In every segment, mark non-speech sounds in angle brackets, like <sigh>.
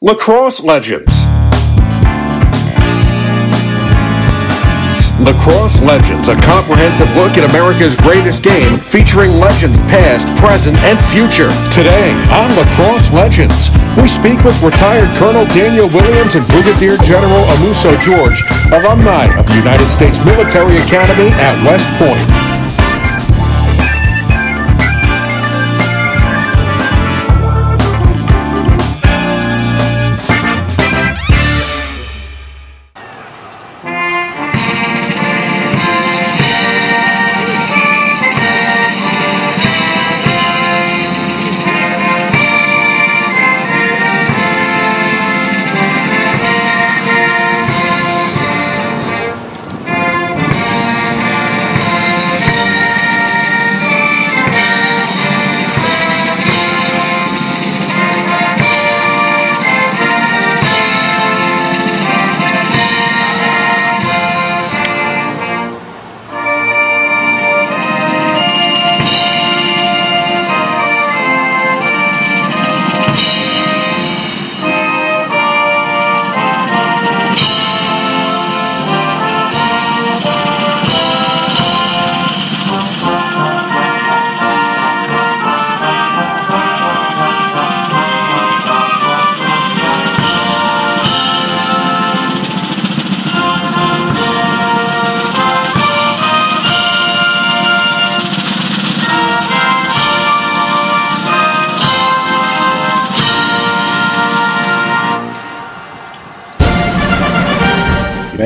Lacrosse Legends. Lacrosse Legends, a comprehensive look at America's greatest game featuring legends past, present, and future. Today on Lacrosse Legends, we speak with retired Colonel Daniel Williams and Brigadier General Omuso George, alumni of the United States Military Academy at West Point.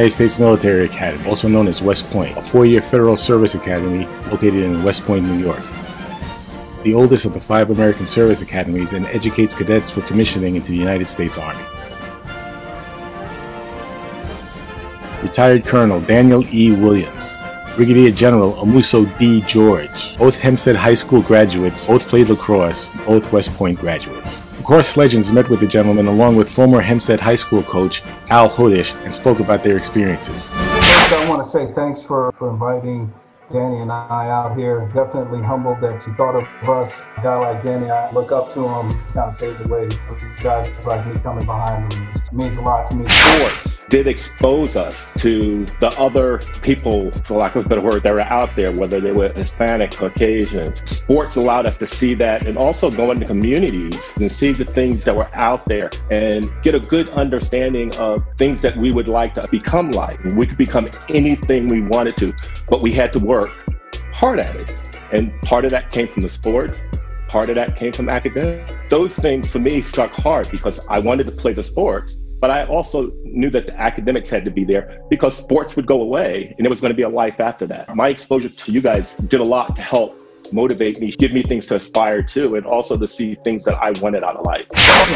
United States Military Academy, also known as West Point, a four-year federal service academy located in West Point, New York. The oldest of the five American service academies and educates cadets for commissioning into the United States Army. Retired Colonel Daniel E. Williams, Brigadier General Omuso D. George, both Hempstead High School graduates, both played lacrosse, both West Point graduates. Lacrosse legends met with the gentlemen along with former Hempstead High School coach Al Hodish and spoke about their experiences. First, I want to say thanks for, for inviting Danny and I out here. Definitely humbled that you thought of us. A guy like Danny, I look up to him, kind of paved the way for guys like me coming behind him. It means a lot to me. Sports did expose us to the other people, for lack of a better word, that were out there, whether they were Hispanic, Caucasians. Sports allowed us to see that and also go into communities and see the things that were out there and get a good understanding of things that we would like to become like. We could become anything we wanted to, but we had to work hard at it. And part of that came from the sports, part of that came from academics. Those things for me stuck hard because I wanted to play the sports, but I also knew that the academics had to be there because sports would go away and there was going to be a life after that. My exposure to you guys did a lot to help motivate me, give me things to aspire to, and also to see things that I wanted out of life.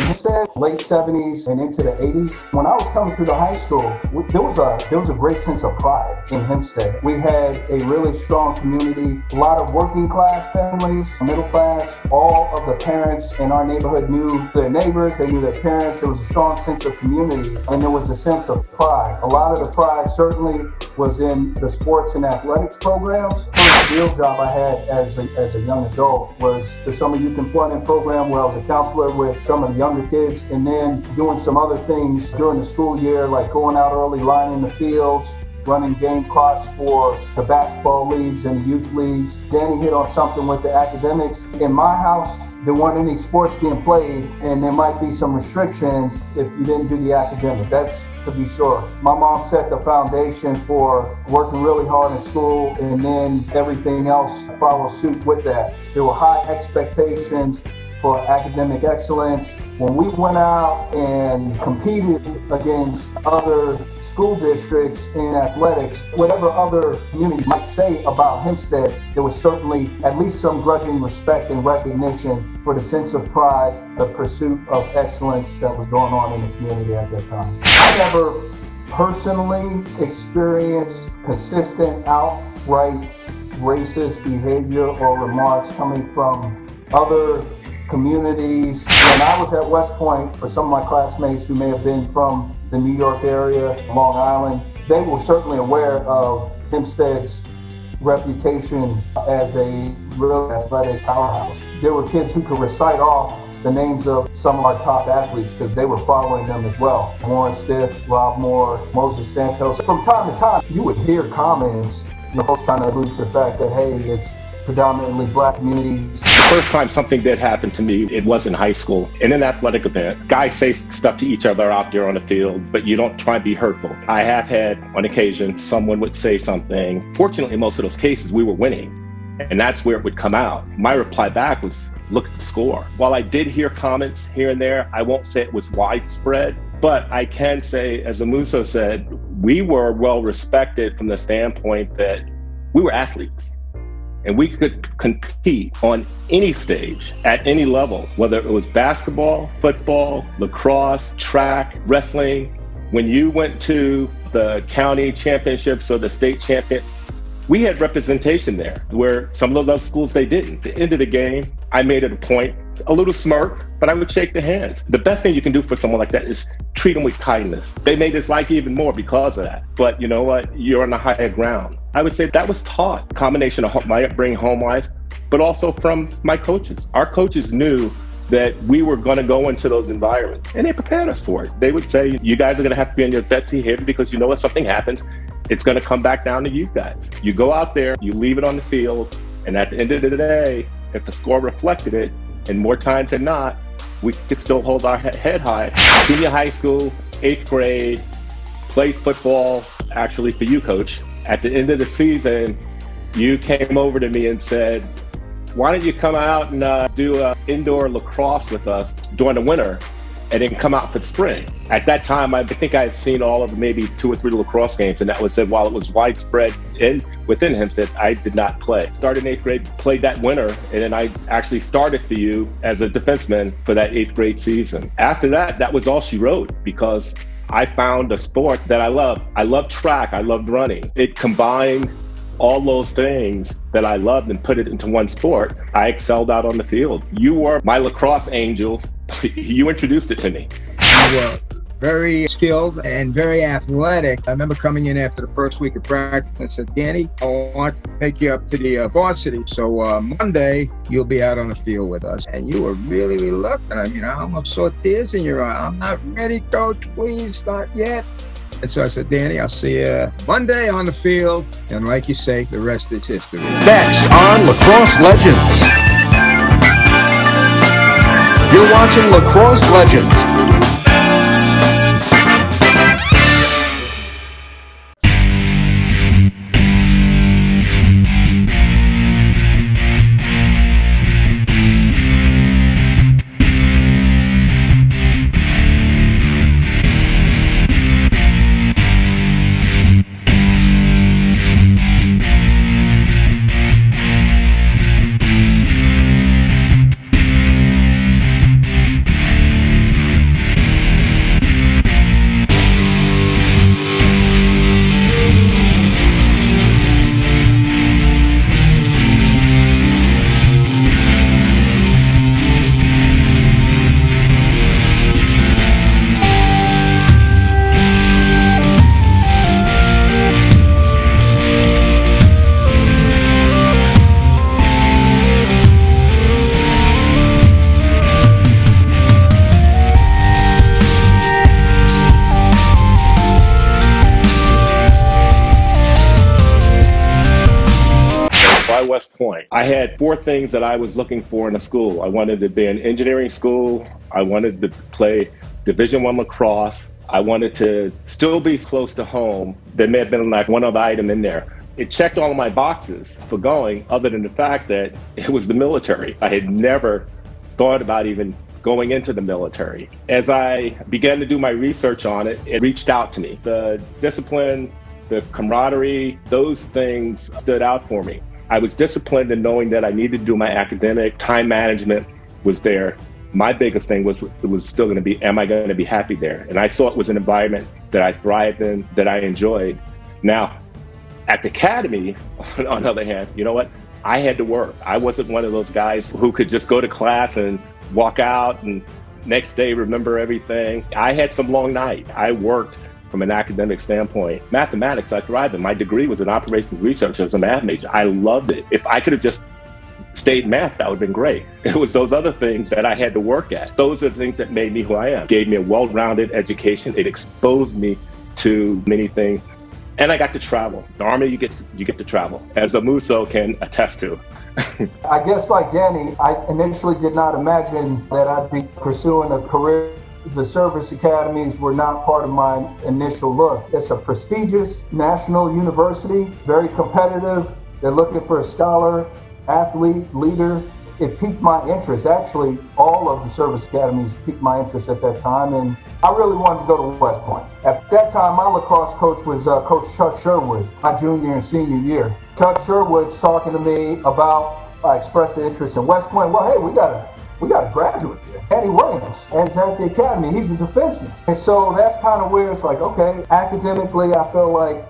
You said late 70s and into the 80s. When I was coming through the high school, there was a there was a great sense of pride in Hempstead. We had a really strong community, a lot of working class families, middle class. All of the parents in our neighborhood knew their neighbors, they knew their parents. There was a strong sense of community, and there was a sense of pride. A lot of the pride certainly was in the sports and athletics programs. The real job I had as a as a young adult was the summer youth employment program where I was a counselor with some of the younger kids and then doing some other things during the school year like going out early lining the fields running game clocks for the basketball leagues and youth leagues. Danny hit on something with the academics. In my house, there weren't any sports being played, and there might be some restrictions if you didn't do the academics. That's to be sure. My mom set the foundation for working really hard in school, and then everything else followed suit with that. There were high expectations for academic excellence. When we went out and competed against other school districts in athletics, whatever other communities might say about Hempstead, there was certainly at least some grudging respect and recognition for the sense of pride, the pursuit of excellence that was going on in the community at that time. I never personally experienced consistent, outright racist behavior or remarks coming from other communities. When I was at West Point, for some of my classmates who may have been from the New York area, Long Island, they were certainly aware of Hempstead's reputation as a real athletic powerhouse. There were kids who could recite off the names of some of our top athletes because they were following them as well. Warren Stiff, Rob Moore, Moses Santos. From time to time, you would hear comments, you know, folks trying to to the fact that, hey, it's predominantly black communities. First time something did happen to me, it was in high school in an athletic event. Guys say stuff to each other out there on the field, but you don't try to be hurtful. I have had on occasion someone would say something. Fortunately, in most of those cases, we were winning. And that's where it would come out. My reply back was, look at the score. While I did hear comments here and there, I won't say it was widespread, but I can say, as Omuso said, we were well respected from the standpoint that we were athletes and we could compete on any stage at any level, whether it was basketball, football, lacrosse, track, wrestling. When you went to the county championships or the state championships, we had representation there where some of those other schools they didn't. At the end of the game, I made it a point, a little smirk, but I would shake the hands. The best thing you can do for someone like that is treat them with kindness. They may dislike you even more because of that. But you know what? You're on the higher ground. I would say that was taught, combination of my upbringing home wise, but also from my coaches. Our coaches knew that we were going to go into those environments and they prepared us for it. They would say, you guys are going to have to be on your best behavior because you know if something happens, it's going to come back down to you guys. You go out there, you leave it on the field, and at the end of the day, if the score reflected it, and more times than not, we could still hold our head high. Senior high school, eighth grade, played football, actually for you, coach. At the end of the season, you came over to me and said, why don't you come out and uh, do uh, indoor lacrosse with us during the winter? And then come out for the spring. At that time, I think I had seen all of maybe two or three lacrosse games, and that was said while it was widespread in within him, said I did not play. Started in eighth grade, played that winter, and then I actually started for you as a defenseman for that eighth grade season. After that, that was all she wrote because I found a sport that I love. I love track. I loved running. It combined all those things that I loved and put it into one sport. I excelled out on the field. You were my lacrosse angel <laughs> you introduced it to me. You were very skilled and very athletic. I remember coming in after the first week of practice and said, Danny, I want to take you up to the uh, varsity. So uh, Monday, you'll be out on the field with us. And you were really reluctant. I mean, I almost saw tears in your eye. I'm not ready, coach. Please, not yet. And so I said, Danny, I'll see you Monday on the field. And like you say, the rest is history. Next on Lacrosse Legends. You're watching Lacrosse Legends. I had four things that I was looking for in a school. I wanted to be an engineering school. I wanted to play Division One lacrosse. I wanted to still be close to home. There may have been like one other item in there. It checked all of my boxes for going, other than the fact that it was the military. I had never thought about even going into the military. As I began to do my research on it, it reached out to me. The discipline, the camaraderie, those things stood out for me. I was disciplined in knowing that I needed to do my academic, time management was there. My biggest thing was it was still going to be, am I going to be happy there? And I saw it was an environment that I thrived in, that I enjoyed. Now, at the academy, <laughs> on the other hand, you know what? I had to work. I wasn't one of those guys who could just go to class and walk out and next day remember everything. I had some long night. I worked from an academic standpoint. Mathematics, I thrived in. My degree was in operations research as a math major. I loved it. If I could have just stayed math, that would have been great. <laughs> It was those other things that I had to work at. Those are the things that made me who I am. Gave me a well-rounded education. It exposed me to many things. And I got to travel. The army, you get you get to travel, as Omuso can attest to. <laughs> I guess, like Danny, I initially did not imagine that I'd be pursuing a career. The service academies were not part of my initial look. It's a prestigious national university, very competitive. They're looking for a scholar, athlete, leader, it piqued my interest. Actually, all of the service academies piqued my interest at that time, and I really wanted to go to West Point. At that time, my lacrosse coach was uh, Coach Chuck Sherwood, my junior and senior year. Chuck Sherwood's talking to me about. I expressed the interest in West Point. Well, hey, we got a we got a graduate here, Eddie Williams, he's at the academy. He's a defenseman, and so that's kind of where it's like, okay, academically, I feel like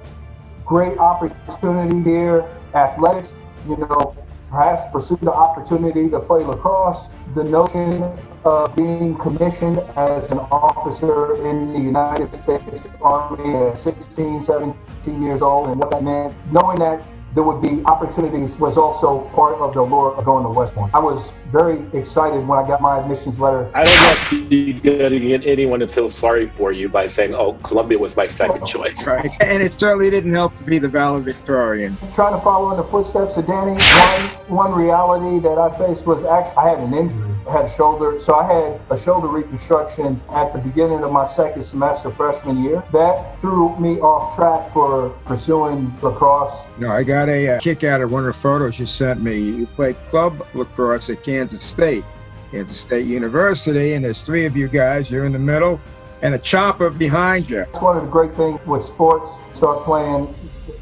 great opportunity here. Athletics, you know, perhaps pursue the opportunity to play lacrosse. The notion of being commissioned as an officer in the United States Army at 16, 17 years old, and what that meant, knowing that there would be opportunities was also part of the allure of going to West Point. I was very excited when I got my admissions letter. I don't want to get anyone to feel sorry for you by saying, oh, Columbia was my second oh, <laughs> choice. Right. And it certainly didn't help to be the valedictorian. Trying to follow in the footsteps of Danny, one, one reality that I faced was actually I had an injury. I had a shoulder, so I had a shoulder reconstruction at the beginning of my second semester freshman year. That threw me off track for pursuing lacrosse. No, I got a, a kick out of one of the photos you sent me. You played club lacrosse at Kansas State, Kansas State University, and there's three of you guys. You're in the middle, and a chopper behind you. That's one of the great things with sports. Start playing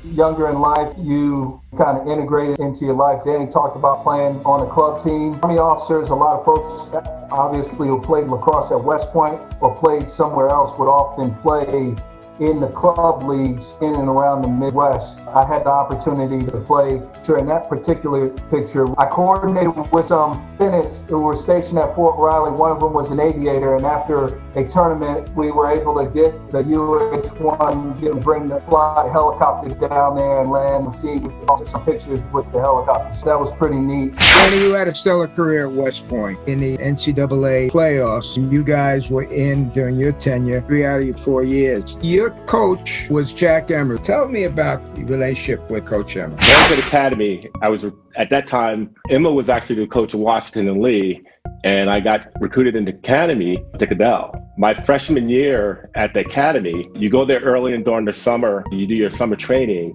younger in life, you kind of integrated into your life. Danny talked about playing on a club team. Army officers, a lot of folks obviously who played lacrosse at West Point or played somewhere else would often play in the club leagues in and around the Midwest. I had the opportunity to play. In that particular picture, I coordinated with um, some lieutenants who were stationed at Fort Riley. One of them was an aviator, and after a tournament, we were able to get the UH-1, get bring the fly helicopter down there and land the team. Some pictures with the helicopter. So that was pretty neat. Danny, you had a stellar career at West Point in the NCAA playoffs. You guys were in during your tenure, three out of your four years. You your coach was Jack Emmer. Tell me about the relationship with Coach Emmer. At the Academy, I was at that time. Emmer was actually the coach of Washington and Lee, and I got recruited into Academy to Cadell. My freshman year at the Academy, you go there early and during the summer, you do your summer training.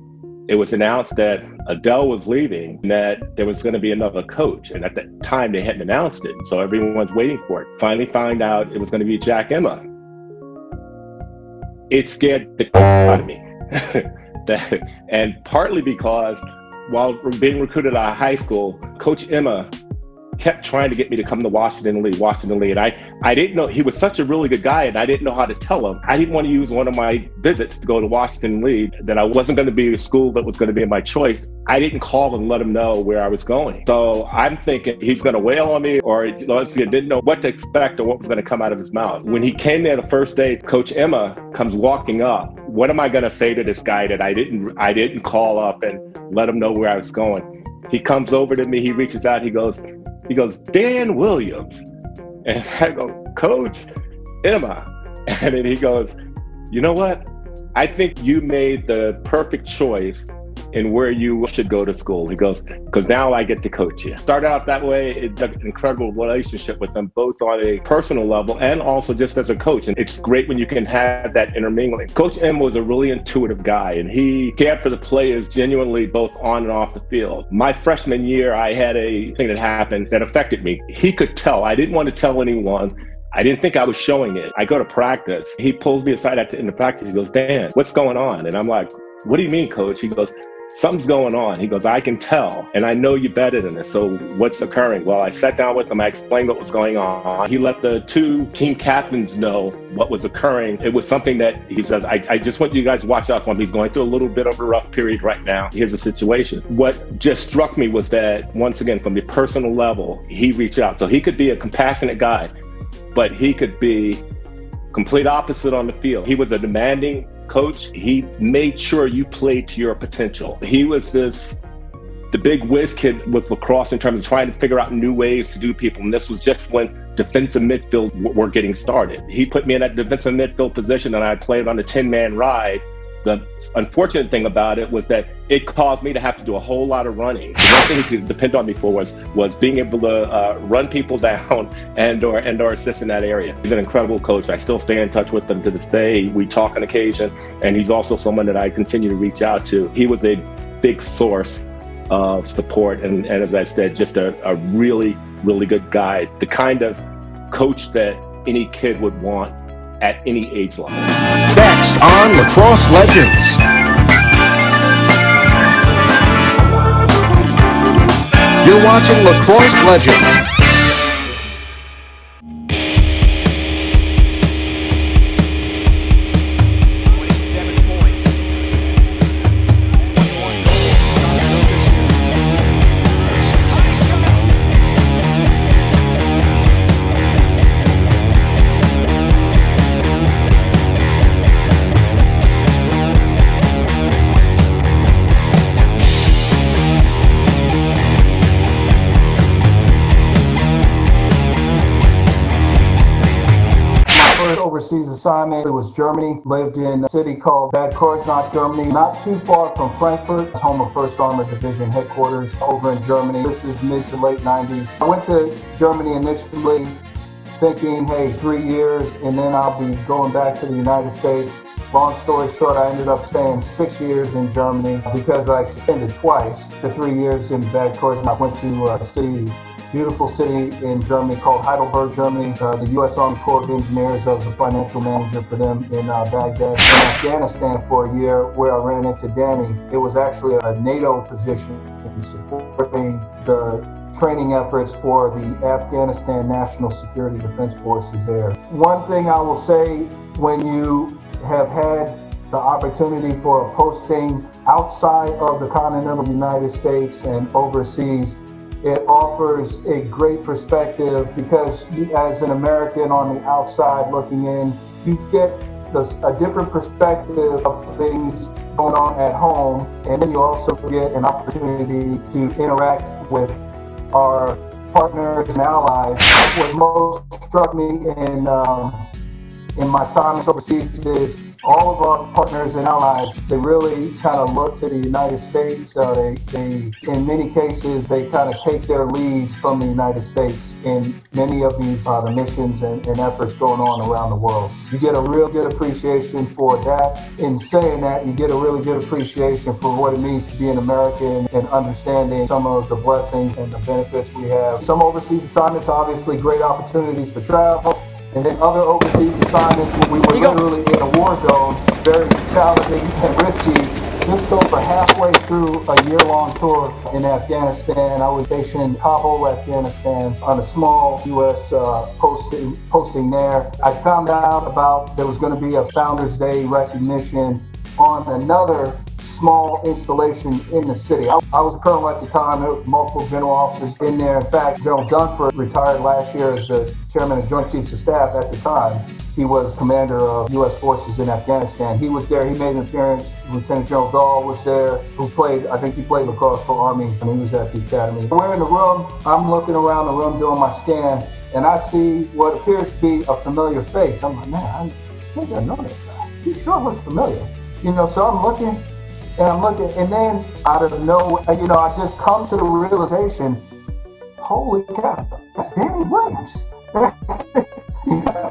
It was announced that Edell was leaving and that there was going to be another coach. And at that time, they hadn't announced it. So everyone's waiting for it. Finally, find out it was going to be Jack Emmer it scared the <laughs> out of me. <laughs> and partly because while being recruited out of high school, Coach Emmer kept trying to get me to come to Washington Lee, Washington Lee. And I, I didn't know he was such a really good guy and I didn't know how to tell him. I didn't want to use one of my visits to go to Washington Lee that I wasn't going to be a school that was going to be my choice. I didn't call and let him know where I was going. So I'm thinking he's going to wail on me or let's see, I didn't know what to expect or what was going to come out of his mouth. When he came there the first day, Coach Emmer comes walking up. What am I going to say to this guy that I didn't I didn't call up and let him know where I was going? He comes over to me, he reaches out, he goes, he goes, Dan Williams. And I go, Coach Emmer. And then he goes, You know what? I think you made the perfect choice and where you should go to school. He goes, because now I get to coach you. Started out that way, it's an incredible relationship with them, both on a personal level and also just as a coach. And it's great when you can have that intermingling. Coach M was a really intuitive guy, and he cared for the players genuinely both on and off the field. My freshman year, I had a thing that happened that affected me. He could tell. I didn't want to tell anyone. I didn't think I was showing it. I go to practice. He pulls me aside at the end of practice. He goes, Dan, what's going on? And I'm like, what do you mean, coach? He goes, something's going on. He goes, I can tell, and I know you better than this. So what's occurring? Well, I sat down with him. I explained what was going on. He let the two team captains know what was occurring. It was something that he says, I, I just want you guys to watch out for him. He's going through a little bit of a rough period right now. Here's the situation. What just struck me was that once again, from the personal level, he reached out. So he could be a compassionate guy, but he could be complete opposite on the field. He was a demanding coach. He made sure you played to your potential. He was this the big whiz kid with lacrosse in terms of trying to figure out new ways to do people. And this was just when defensive midfield were getting started. He put me in that defensive midfield position and I played on a 10 man ride. The unfortunate thing about it was that it caused me to have to do a whole lot of running. One thing he could depend on me for was was being able to uh, run people <laughs> down and or and or assist in that area. He's an incredible coach. I still stay in touch with him to this day. We talk on occasion, and he's also someone that I continue to reach out to. He was a big source of support, and, and as I said, just a, a really really good guy. The kind of coach that any kid would want at any age level. Next on Lacrosse Legends. You're watching Lacrosse Legends. Assignment. It was Germany. Lived in a city called Bad Kreuznach, Germany, not too far from Frankfurt. Home of 1st Armored Division headquarters over in Germany. This is mid to late 90s. I went to Germany initially thinking, hey, three years, and then I'll be going back to the United States. Long story short, I ended up staying six years in Germany because I extended twice the three years in Bad Kreuznach. I went to uh, a city beautiful city in Germany called Heidelberg, Germany. Uh, the U.S. Army Corps of Engineers, I was a financial manager for them in uh, Baghdad. In Afghanistan for a year, where I ran into Danny. It was actually a NATO position in supporting the training efforts for the Afghanistan National Security Defense Forces there. One thing I will say when you have had the opportunity for a posting outside of the continental United States and overseas, it offers a great perspective because as an American on the outside looking in, you get a different perspective of things going on at home, and then you also get an opportunity to interact with our partners and allies. What most struck me in um, in my assignments overseas is all of our partners and allies, they really kind of look to the United States. Uh, they, they, in many cases, they kind of take their lead from the United States in many of these uh, the missions and, and, efforts going on around the world. You get a real good appreciation for that. In saying that, you get a really good appreciation for what it means to be an American and understanding some of the blessings and the benefits we have. Some overseas assignments, obviously, great opportunities for travel and then other overseas assignments where we were literally in a war zone, very challenging and risky. Just over halfway through a year-long tour in Afghanistan, I was stationed in Kabul, Afghanistan, on a small U.S. Uh, posting posting there. I found out about there was going to be a Founders Day recognition on another small installation in the city. I, I was a colonel at the time, there were multiple general officers in there. In fact, General Dunford retired last year as the chairman of Joint Chiefs of Staff at the time. He was commander of U.S. forces in Afghanistan. He was there, he made an appearance. Lieutenant General Dahl was there, who played, I think he played lacrosse for Army, and he was at the academy. We're in the room, I'm looking around the room doing my scan, and I see what appears to be a familiar face. I'm like, man, I think I know that guy. He sure looks familiar. You know, so I'm looking, and I'm looking, and then out of nowhere, you know, I just come to the realization, holy cow, that's Danny Williams. <laughs>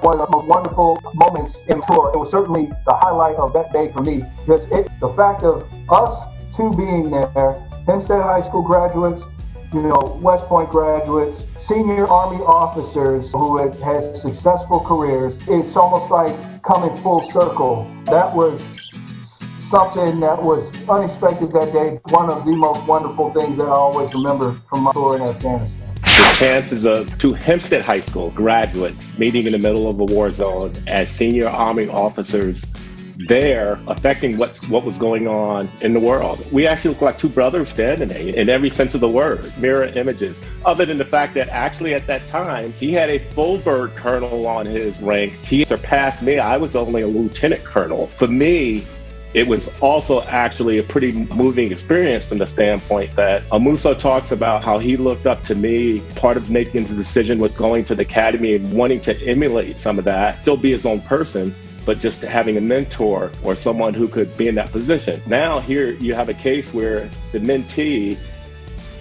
One of the most wonderful moments in tour. It was certainly the highlight of that day for me because it, the fact of us two being there, Hempstead High School graduates, you know, West Point graduates, senior Army officers who had had successful careers. It's almost like coming full circle. That was something that was unexpected that day. One of the most wonderful things that I always remember from my tour in Afghanistan. The chances of two Hempstead High School graduates meeting in the middle of a war zone as senior Army officers there affecting what's what was going on in the world. We actually look like two brothers standing there in every sense of the word, mirror images. Other than the fact that actually at that time he had a full bird colonel on his rank. He surpassed me. I was only a lieutenant colonel. For me, it was also actually a pretty moving experience from the standpoint that Omuso talks about how he looked up to me. Part of making the decision was going to the academy and wanting to emulate some of that, still be his own person, but just having a mentor or someone who could be in that position. Now, here you have a case where the mentee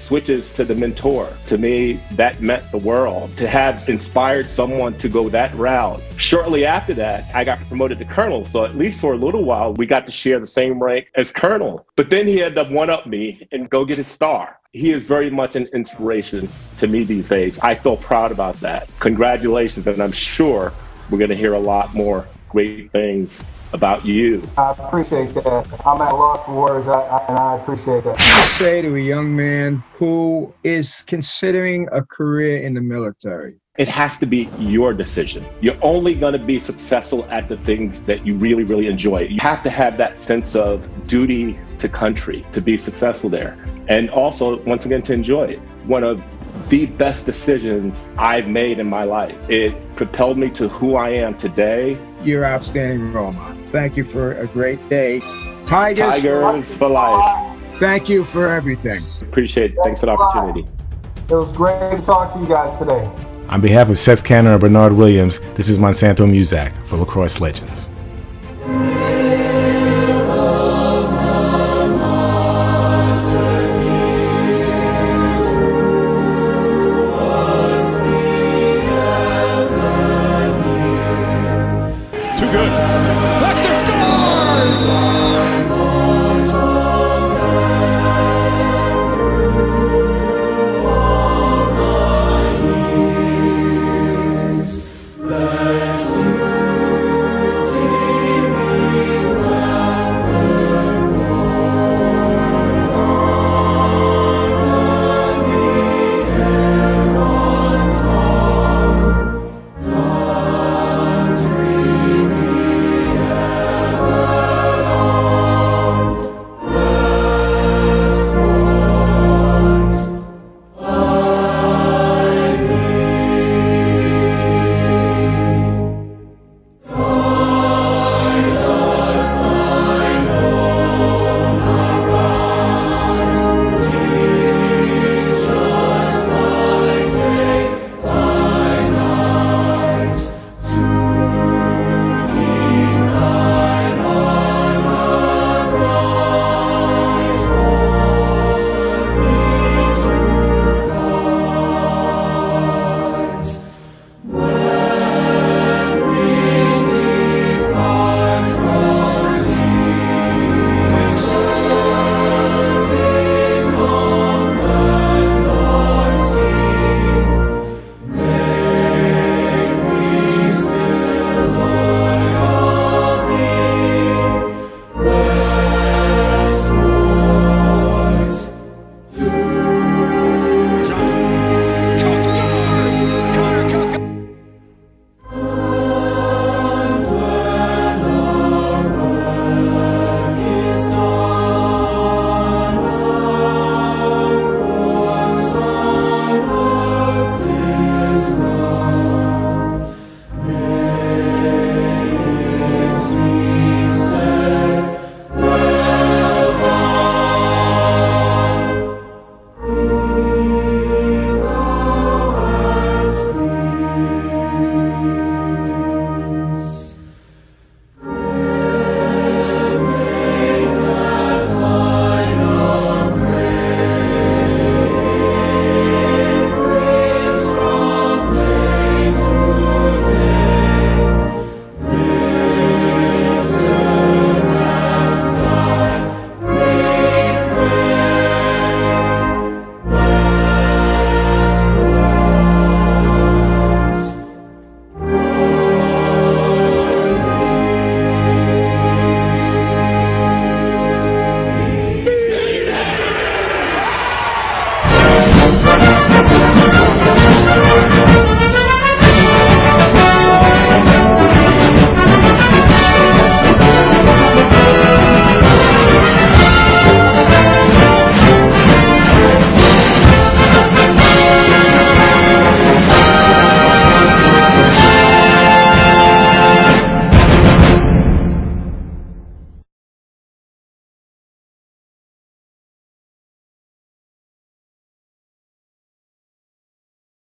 switches to the mentor. To me, that meant the world. To have inspired someone to go that route. Shortly after that, I got promoted to colonel. So at least for a little while, we got to share the same rank as colonel. But then he had to one up me and go get his star. He is very much an inspiration to me these days. I feel proud about that. Congratulations. And I'm sure we're going to hear a lot more great things about you. I appreciate that. I'm at a loss for words, I, I, and I appreciate that. What you say to a young man who is considering a career in the military? It has to be your decision. You're only going to be successful at the things that you really, really enjoy. You have to have that sense of duty to country to be successful there. And also, once again, to enjoy it. One of the best decisions I've made in my life. It propelled me to who I am today. You're outstanding Roma. Thank you for a great day. Tigers, Tigers for life. Thank you for everything. Appreciate it. Thanks for the opportunity. It was great to talk to you guys today. On behalf of Seth Cannon and Bernard Williams, this is Monsanto Muzak for Lacrosse Legends.